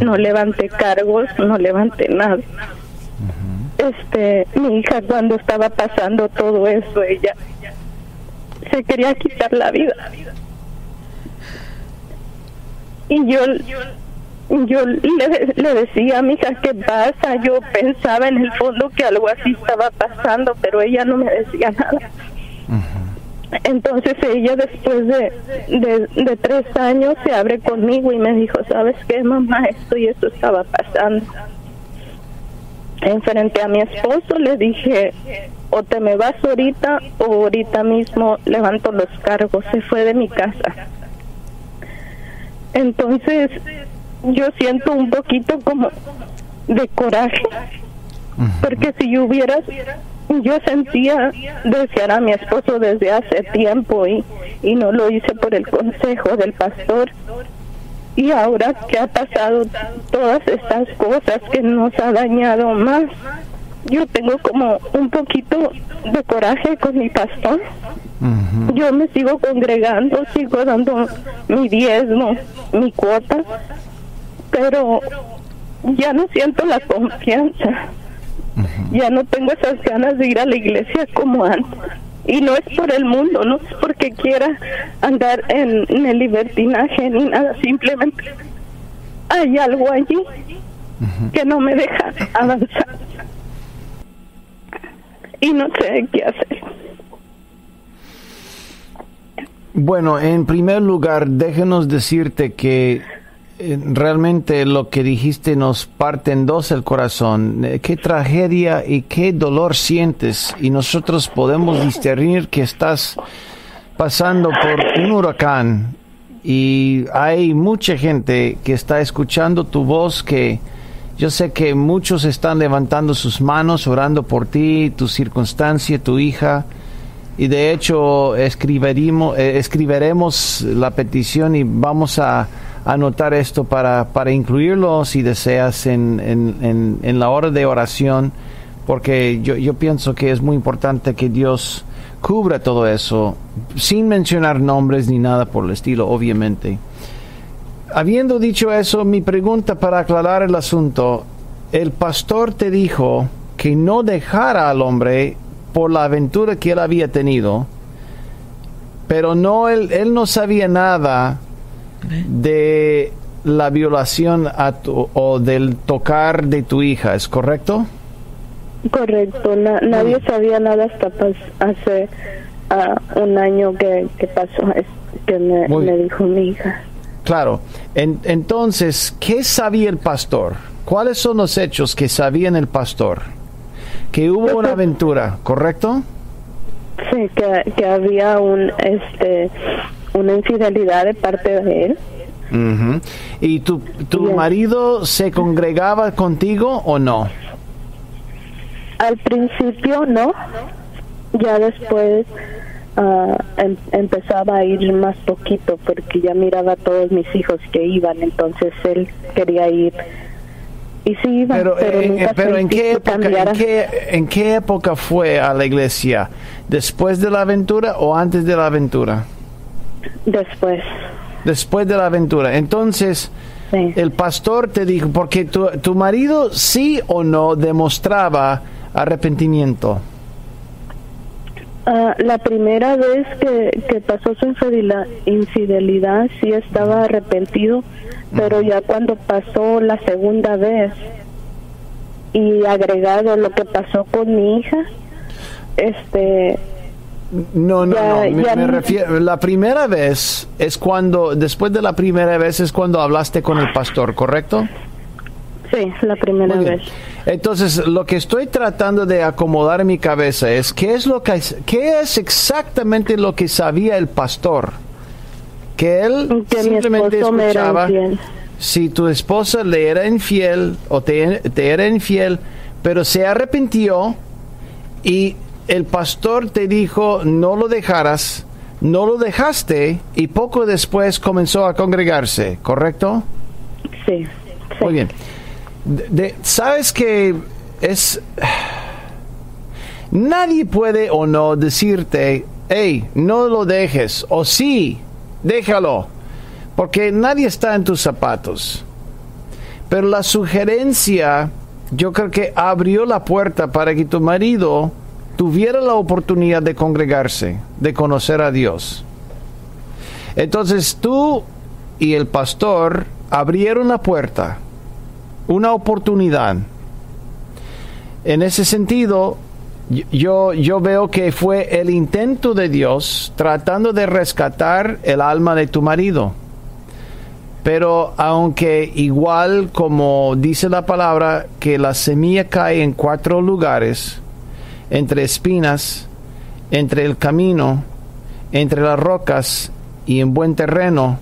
No levanté cargos, no levanté nada. Este, mi hija cuando estaba pasando todo eso, ella se quería quitar la vida. Y yo yo le, le decía a mi hija qué pasa, yo pensaba en el fondo que algo así estaba pasando, pero ella no me decía nada. Entonces ella después de, de, tres años se abre conmigo y me dijo, ¿sabes qué, mamá? Esto y esto estaba pasando. Enfrente a mi esposo le dije, o te me vas ahorita o ahorita mismo levanto los cargos. Se fue de mi casa. Entonces yo siento un poquito como de coraje, porque si yo hubiera yo sentía desear a mi esposo desde hace tiempo y, y no lo hice por el consejo del pastor. Y ahora que ha pasado todas estas cosas que nos ha dañado más, yo tengo como un poquito de coraje con mi pastor. Yo me sigo congregando, sigo dando mi diezmo, mi cuota, pero ya no siento la confianza ya no tengo esas ganas de ir a la iglesia como antes. Y no es por el mundo, no es porque quiera andar en, el libertinaje ni nada, simplemente hay algo allí que no me deja avanzar. Y no sé qué hacer. Bueno, en primer lugar, déjenos decirte que realmente lo que dijiste nos parte en dos el corazón. Eh, qué tragedia y qué dolor sientes. Y nosotros podemos discernir que estás pasando por un huracán y hay mucha gente que está escuchando tu voz que yo sé que muchos están levantando sus manos, orando por ti, tu circunstancia, tu hija. Y de hecho escribiremos, eh, escribiremos la petición y vamos a anotar esto para, para incluirlo si deseas en, en, en, la hora de oración, porque yo, yo pienso que es muy importante que Dios cubra todo eso, sin mencionar nombres ni nada por el estilo, obviamente. Habiendo dicho eso, mi pregunta para aclarar el asunto, el pastor te dijo que no dejara al hombre por la aventura que él había tenido, pero no él, él no sabía nada de la violación a o del tocar de tu hija, ¿es correcto? Correcto, nadie sabía nada hasta hace ah, un año que, pasó, que me, dijo mi hija. Claro, entonces, ¿qué sabía el pastor? ¿Cuáles son los hechos que sabían el pastor? Que hubo una aventura, ¿correcto? Sí, que, que había un, este, una infidelidad de parte de él. ¿Y tu, tu marido se congregaba contigo o no? Al principio no, ya después uh, empezaba a ir más poquito porque ya miraba a todos mis hijos que iban, entonces él quería ir. Y sí iba, pero, eh, pero, en, qué época, ¿en, qué, ¿en qué época fue a la iglesia? ¿Después de la aventura o antes de la aventura? Después. Después de la aventura. Entonces, el pastor te dijo, porque tu, tu marido sí o no demostraba arrepentimiento. Ah, la primera vez que, que pasó su infidelidad, infidelidad sí estaba arrepentido, pero ya cuando pasó la segunda vez y agregado lo que pasó con mi hija, este no, no, no. Me, refiero. La primera vez es cuando, después de la primera vez es cuando hablaste con el pastor, ¿correcto? Sí, la primera vez. Entonces, lo que estoy tratando de acomodar en mi cabeza es qué es lo que qué es exactamente lo que sabía el pastor. Que él simplemente escuchaba si tu esposa le era infiel o te, te era infiel, pero se arrepintió y el pastor te dijo no lo dejaras, no lo dejaste y poco después comenzó a congregarse, ¿correcto? Sí. sí. Muy bien. De- de- Sabes que es... Nadie puede o no decirte, hey, no lo dejes, o sí, déjalo, porque nadie está en tus zapatos. Pero la sugerencia, yo creo que abrió la puerta para que tu marido tuviera la oportunidad de congregarse, de conocer a Dios. Entonces tú y el pastor abrieron la puerta, una oportunidad. En ese sentido, yo, yo veo que fue el intento de Dios tratando de rescatar el alma de tu marido. Pero aunque igual como dice la palabra que la semilla cae en cuatro lugares, entre espinas, entre el camino, entre las rocas y en buen terreno,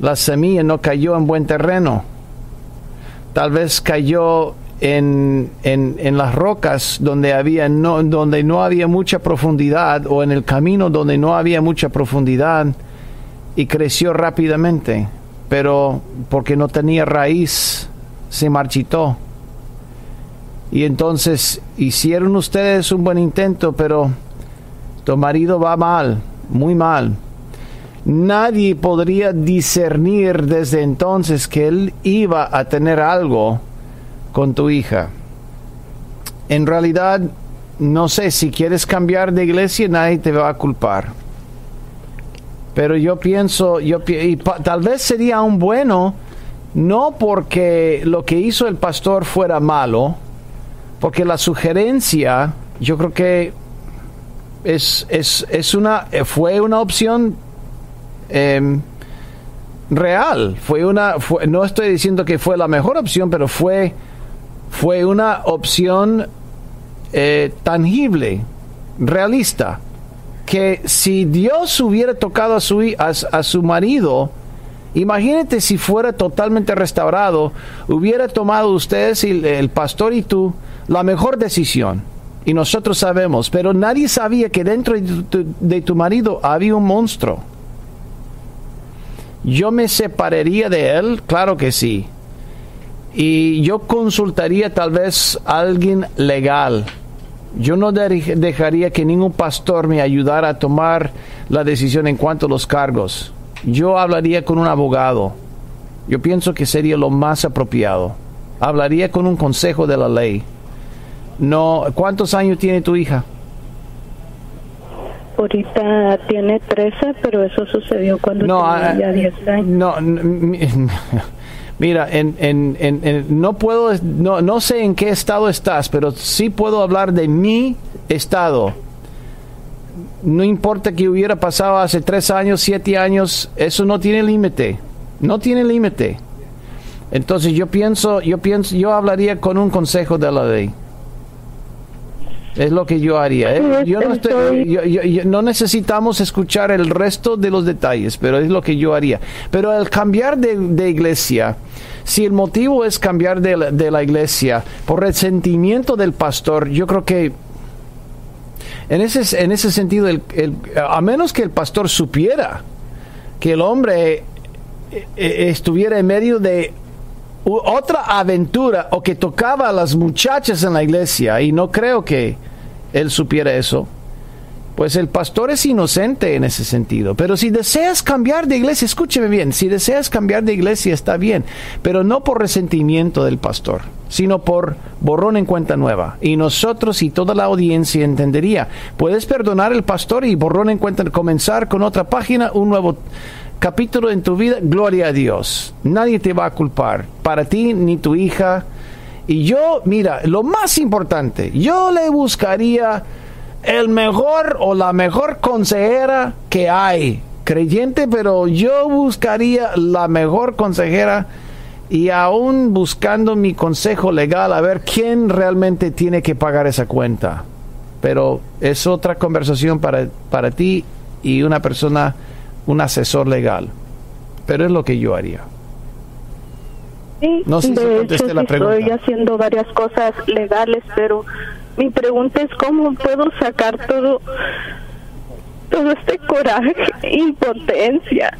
la semilla no cayó en buen terreno. Tal vez cayó en, en, en las rocas donde, había no, donde no había mucha profundidad o en el camino donde no había mucha profundidad y creció rápidamente, pero porque no tenía raíz se marchitó. Y entonces hicieron ustedes un buen intento, pero tu marido va mal, muy mal. Nadie podría discernir desde entonces que él iba a tener algo con tu hija. En realidad, no sé, si quieres cambiar de iglesia, nadie te va a culpar. Pero yo pienso, yo y tal vez sería un bueno, no porque lo que hizo el pastor fuera malo, porque la sugerencia, yo creo que es, es, es una, eh, fue una opción em, real. Fue una, fue- no estoy diciendo que fue la mejor opción, pero fue, fue una opción eh, tangible, realista. Que si Dios hubiera tocado a su, a, a su marido, imagínate si fuera totalmente restaurado, hubiera tomado ustedes, y el pastor y tú, la mejor decisión. Y nosotros sabemos, pero nadie sabía que dentro de tu, marido había un monstruo. Yo me separaría de él, claro que sí. Y yo consultaría tal vez a alguien legal. Yo no de- dejaría que ningún pastor me ayudara a tomar la decisión en cuanto a los cargos. Yo hablaría con un abogado. Yo pienso que sería lo más apropiado. Hablaría con un consejo de la ley. No, ¿cuántos años tiene tu hija? Ahorita tiene 13, pero eso sucedió cuando No, tenía ah, ya 10 años. No, mira, en, en- en- no puedo, no, no sé en qué estado estás, pero sí puedo hablar de mi estado. No importa que hubiera pasado hace tres años, siete años, eso no tiene límite, no tiene límite. Entonces yo pienso, yo pienso, yo hablaría con un consejo de la ley. Es lo que yo haría. ¿eh? Yo no, estoy- estoy- yo- yo- yo- no necesitamos escuchar el resto de los detalles, pero es lo que yo haría. Pero al cambiar de, de iglesia, si el motivo es cambiar de la, de la iglesia por resentimiento del pastor, yo creo que en ese, en ese sentido, el- el- a menos que el pastor supiera que el hombre eh, eh, estuviera en medio de otra aventura o que tocaba a las muchachas en la iglesia y no creo que él supiera eso. Pues el pastor es inocente en ese sentido. Pero si deseas cambiar de iglesia, escúcheme bien, si deseas cambiar de iglesia está bien, pero no por resentimiento del pastor, sino por borrón en cuenta nueva. Y nosotros y toda la audiencia entendería, puedes perdonar al pastor y borrón en cuenta, comenzar con otra página, un nuevo capítulo en tu vida, gloria a Dios. Nadie te va a culpar, para ti ni tu hija. Y yo, mira, lo más importante, yo le buscaría el mejor o la mejor consejera que hay, creyente, pero yo buscaría la mejor consejera y aún buscando mi consejo legal a ver quién realmente tiene que pagar esa cuenta. Pero es otra conversación para, para ti y una persona, un asesor legal. Pero es lo que yo haría. Sí, No sé si de hecho, la pregunta. estoy haciendo varias cosas legales, pero mi pregunta es cómo puedo sacar todo, todo este coraje e impotencia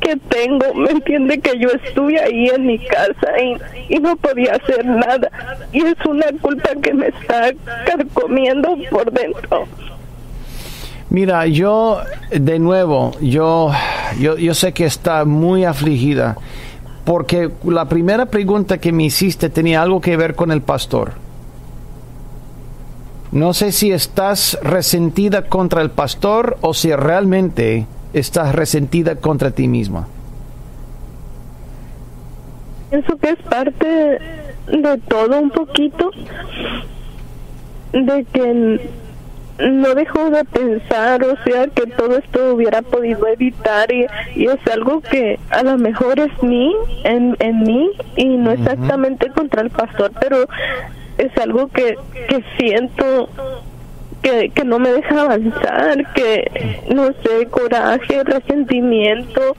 que tengo. Me entiende que yo estuve ahí en mi casa y, y no podía hacer nada. Y es una culpa que me está carcomiendo por dentro. Mira, yo, de nuevo, yo, yo, yo sé que está muy afligida, porque la primera pregunta que me hiciste tenía algo que ver con el pastor. No sé si estás resentida contra el pastor o si realmente estás resentida contra ti misma. Pienso que es parte de todo un poquito, de que no dejo de pensar, o sea, que todo esto hubiera podido evitar y, y es algo que a lo mejor es mí, en, en mí, y no exactamente contra el pastor, pero es algo que, que siento que, que no me deja avanzar, que no sé, coraje, resentimiento,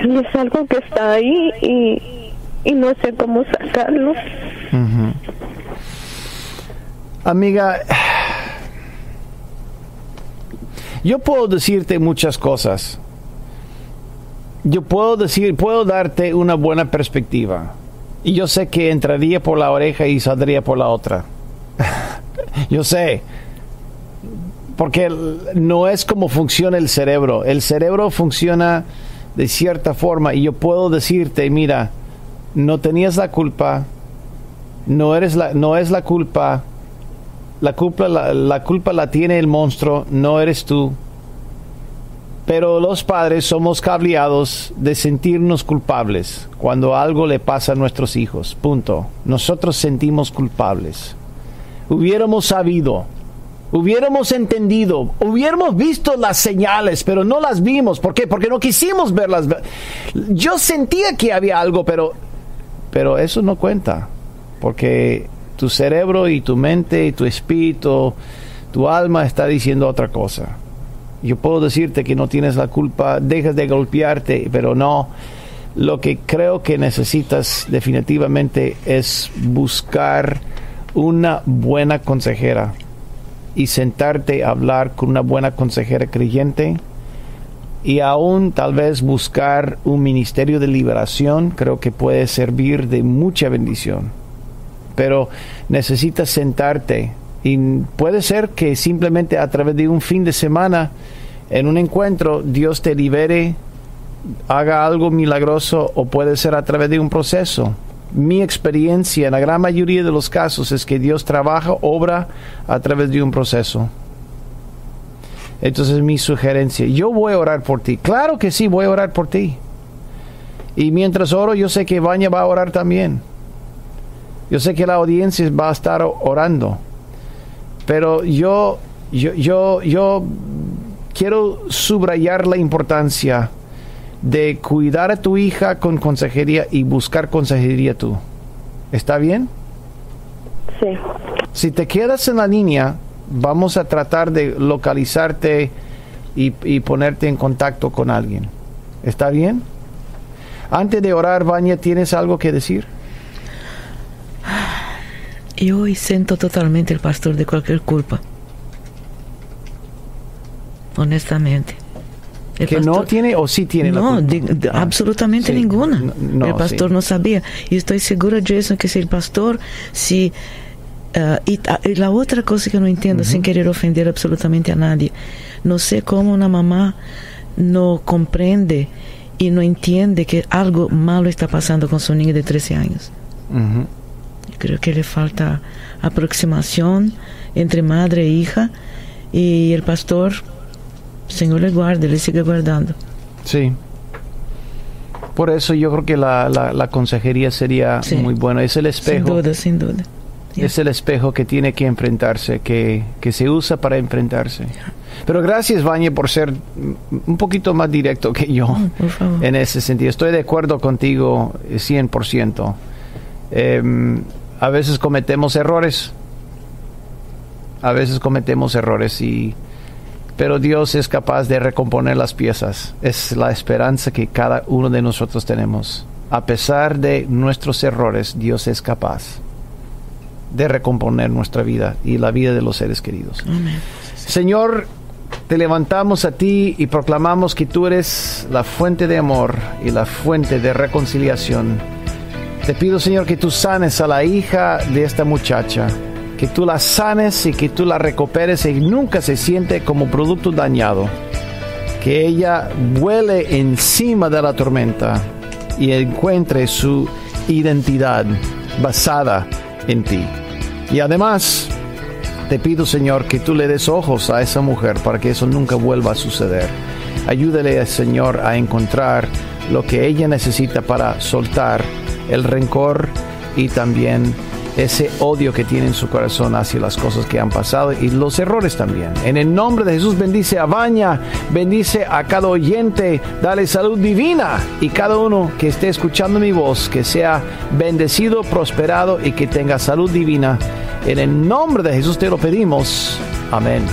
y es algo que está ahí y, y no sé cómo sacarlo. Amiga, yo puedo decirte muchas cosas. Yo puedo decir, puedo darte una buena perspectiva. Y yo sé que entraría por la oreja y saldría por la otra. yo sé. Porque no es como funciona el cerebro. El cerebro funciona de cierta forma y yo puedo decirte, mira, no tenías la culpa, no eres la, no es la culpa, la culpa la, la culpa la tiene el monstruo, no eres tú. Pero los padres somos cableados de sentirnos culpables cuando algo le pasa a nuestros hijos. Punto. Nosotros sentimos culpables. Hubiéramos sabido, hubiéramos entendido, hubiéramos visto las señales, pero no las vimos. ¿Por qué? Porque no quisimos verlas. Yo sentía que había algo, pero, pero eso no cuenta. Porque tu cerebro y tu mente y tu espíritu, tu alma está diciendo otra cosa. Yo puedo decirte que no tienes la culpa, dejas de golpearte, pero no. Lo que creo que necesitas definitivamente es buscar una buena consejera y sentarte a hablar con una buena consejera creyente y aún tal vez buscar un ministerio de liberación, creo que puede servir de mucha bendición. Pero necesitas sentarte y puede ser que simplemente a través de un fin de semana, en un encuentro, Dios te libere, haga algo milagroso o puede ser a través de un proceso. Mi experiencia en la gran mayoría de los casos es que Dios trabaja, obra a través de un proceso. Entonces mi sugerencia, yo voy a orar por ti. Claro que sí, voy a orar por ti. Y mientras oro, yo sé que Baña va a orar también. Yo sé que la audiencia va a estar orando. Pero yo, yo, yo, yo quiero subrayar la importancia de cuidar a tu hija con consejería y buscar consejería tú. ¿Está bien? Sí. Si te quedas en la línea, vamos a tratar de localizarte y, y ponerte en contacto con alguien. ¿Está bien? Antes de orar, Baña, ¿tienes algo que decir? Yo hoy siento totalmente el pastor de cualquier culpa. Honestamente. El ¿Que no tiene o sí tiene la No, culpa? de- de- Ah, absolutamente sí. ninguna. No, no, el pastor sí. no sabía. Y estoy segura, Jason, que si el pastor, si... ah, y, y la otra cosa que no entiendo, sin querer ofender absolutamente a nadie, no sé cómo una mamá no comprende y no entiende que algo malo está pasando con su niño de 13 años. Ujú. Creo que le falta aproximación entre madre e hija y el pastor, Señor le guarde, le sigue guardando. Sí. Por eso yo creo que la, la, la consejería sería Sí. muy buena. Es el Sin espejo. duda, sin duda. Es el espejo que tiene que enfrentarse, que, que se usa para enfrentarse. Pero gracias, Bañe, por ser un poquito más directo que yo Oh, por favor. en ese sentido. Estoy de acuerdo contigo eh, 100%. Em, a veces cometemos errores. A veces cometemos errores y pero Dios es capaz de recomponer las piezas. Es la esperanza que cada uno de nosotros tenemos. a pesar de nuestros errores, Dios es capaz de recomponer nuestra vida y la vida de los seres queridos. Señor, te levantamos a ti y proclamamos que tú eres la fuente de amor y la fuente de reconciliación. Te pido, Señor, que tú sanes a la hija de esta muchacha, que tú la sanes y que tú la recuperes y nunca se siente como producto dañado. Que ella vuele encima de la tormenta y encuentre su identidad basada en ti. Y además, te pido, Señor, que tú le des ojos a esa mujer para que eso nunca vuelva a suceder. Ayúdale, Señor, a encontrar lo que ella necesita para soltar el rencor y también ese odio que tiene en su corazón hacia las cosas que han pasado y los errores también. En el nombre de Jesús bendice a Baña, bendice a cada oyente, dale salud divina y cada uno que esté escuchando mi voz, que sea bendecido, prosperado y que tenga salud divina. En el nombre de Jesús te lo pedimos. Amén.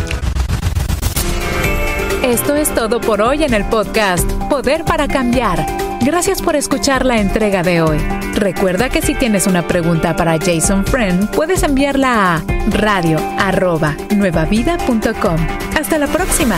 Esto es todo por hoy en el podcast Poder para Cambiar. Gracias por escuchar la entrega de hoy. Recuerda que si tienes una pregunta para Jason Friend, puedes enviarla a radio.nuevavida.com. Hasta la próxima.